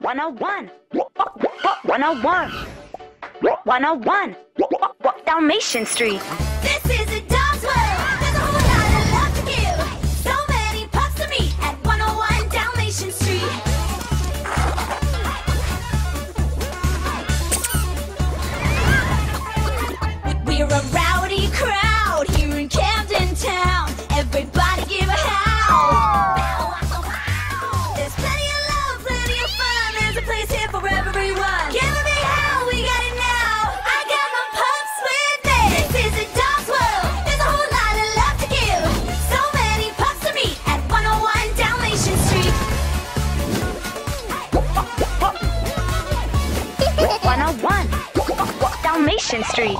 101 101 Dalmatian Street. This is a dog's world. There's a whole lot of love to give. So many pups to meet at 101 Dalmatian Street. We're a 101, Dalmatian Street.